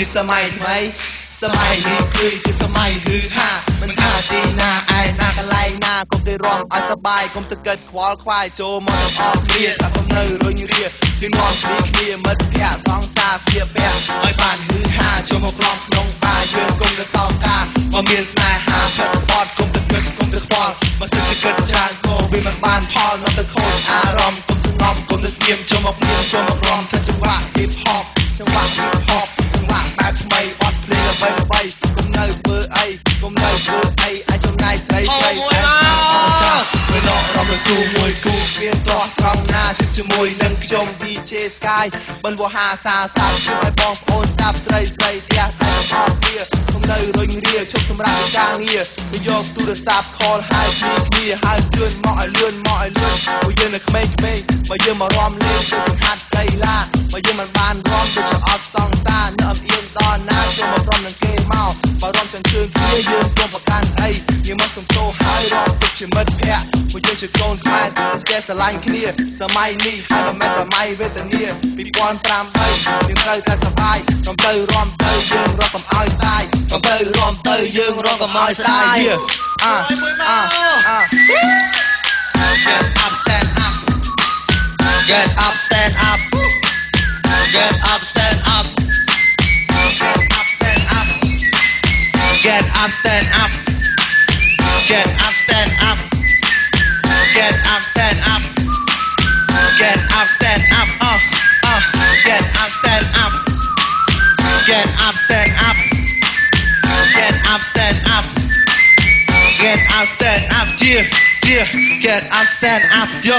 នេះសម័យថ្មីសម័យនេះគឺជាសម័យហឺហាមិនថាទីណាឯណាកន្លែងណាកុំទៅរំឲ្យសបាយកុំទៅកិតខ្វល់ខ្វាយចូលមកទាំងអស់គ្នាតែកុំនៅរុញរាយើងនាំគ្នាគ្នាមិត្តភ័ក្តិសងសាស្លៀកពាក់ឲ្យបានហឺហាចូលមកក្រុមក្នុងបាយើងកុំទៅសងការបើមានស្នេហាផិតផតកុំទៅគិតកុំទៅខ្វល់បើសិនជាគិតច្រើនគោវាមិនបានផលនៅទៅខូចអារម្មណ៍កុំស្ងប់កុំទៅស្ងៀមចូលមកព្រៀងចូលមករំធ្វើចង្វាក់ hip hop ចង្វាក់ hip hop ធ្វើអីកុំនៅធ្វើអីអាចចំណាយស្រីស្រីស្រីចាមួយដករំលើគូមួយគូគ្មានតោះត្រង់ណាជិតជាមួយនឹងខ្ញុំ DJ Sky បិណ្ឌវោហាសាសាជួយឲ្យបងប្អូនស្ដាប់ស្រីស្រីផ្ទះតែអត់គ្នាកុំនៅរុញរាជប់សម្រាប់ការងារទៅយកទូរស័ព្ទ call ហៅគ្នាគ្នាហៅជឿនមកឲ្យលឿនមកឲ្យលឿនពួកយើងនៅក្មេងៗបើយើងមករំលេងទៅចង្ហាត់កីឡាបើយើងមិនបានរំទៅជាអត់សង្សារនៅអំអៀងដល់ណាចូលមករំនឹងគេមកបើរំចង្ជើងគ្នា យើងកុំប្រកាន់អីយើងមកសំទោហើយរកទុកជាមិត្តភក្តិពួកយើងជាកូនខ្មែរតែស្រឡាញ់គ្នាសម័យនេះហើយមិនមែនសម័យវេទនា2005យើងត្រូវតែសប្បាយកុំទៅរំទៅយើងរកកុំឲ្យស្ដាយកុំទៅរំទៅយើងរកកុំឲ្យស្ដាយអាអាអា Get up stand up Get up stand up Get up stand up Get up stand up. Get up stand up. Get up stand up. Get up stand up. Uh uh Get up stand up. Get up stand up. Get up stand up. Get up stand up. Yeah yeah. Get up stand up yo.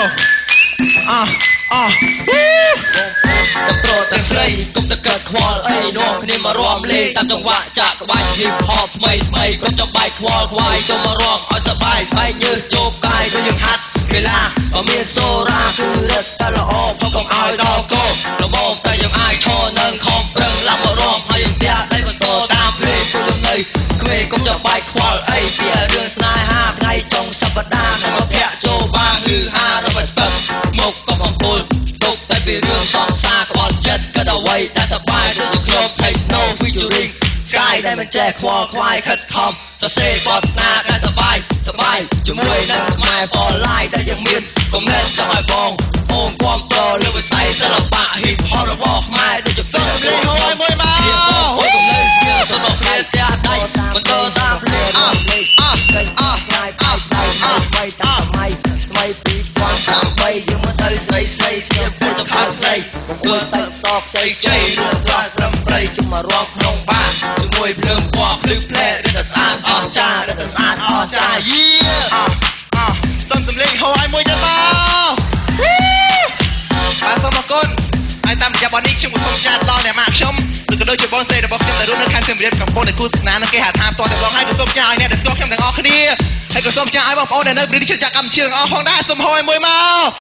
Uh uh. Woo តែប្រតែស្រីកុំទៅកើតខ្វល់អីនាំគ្នាមករំលេងតាមចង្វាក់ចាក់ក្បាច់ hip hop ថ្មីថ្មីកុំចង់បាយខ្វល់ខ្វាយចូលមករំឲ្យសប្បាយបែកញើសជោបកាយដូចយើងហាត់កីឡាបើមានសូរ៉ាគឺរឹតតែល្អផងកុំឲ្យដល់កោ ពីរឿងសង្សារក្បត់ចិត្តគិតអ្វីដែលសប្បាយដូចជាខ្ញុំ take no featuring Sky ដែលមិនចេះខ្វល់ខ្វាយខិតខំសរសេរបទណាដែលសប្បាយសប្បាយជាមួយនឹងខ្មែរ for life ដែលយើងមានកុំលែងចង់ឲ្យបងអូនគាំទ្រលើវិស័យសិល្បៈ hip hop របស់ខ្មែរដូចជាផ្សេងផ្សេងមួយមួយមកអូនកុំលែងស្គាល់សម្រាប់ផ្លែផ្ទះដៃបន្តតាមភ្លេងអស់អស់អស់ស្រាយបែបដៃបីតាមសម័យថ្មី2008យើង ទៅខាងផ្លៃបង្អួយសាច់សខ្ចីខ្ចីឬស្វាត្រឹមព្រៃជុំមករំក្នុងបាតជាមួយភ្លើងពណ៌ភ្លឺផ្លែរឹតតែស្អាតអស្ចារ្យរឹតតែស្អាតអស្ចារ្យយីអ่ะអ่ะសុំសំលេងហៅឲ្យមួយទៀតមកបាទសូមអរគុណហើយតាមរយៈបទនេះខ្ញុំក៏សូមចាត់ដល់អ្នកម៉ាក់ខ្ញុំឬក៏ដូចជាបងស្រីរបស់ខ្ញុំដែលរស់នៅខេត្តសៀមរាបកំពុងតែគូសនានឹងគេហៅថាផ្ទាល់តែបងហើយក៏សូមចាឲ្យអ្នកដែលស្គាល់ខ្ញុំទាំងអស់គ្នាហើយក៏សូមចាឲ្យបងប្អូនដែលនៅប្រទេសជាតិកម្ពុជាទាំងអស់ផងដែរសូមហៅឲ្យមួយមក